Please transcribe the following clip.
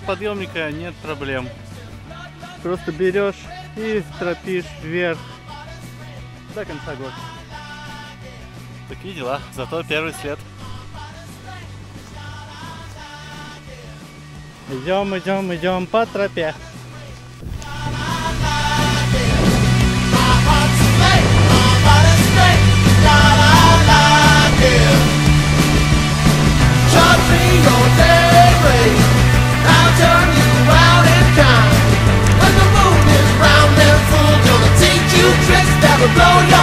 подъемника нет проблем. Просто берешь и тропишь вверх до конца горки. Такие дела. Зато первый след. Идем, идем, идем по тропе. we're blowing up.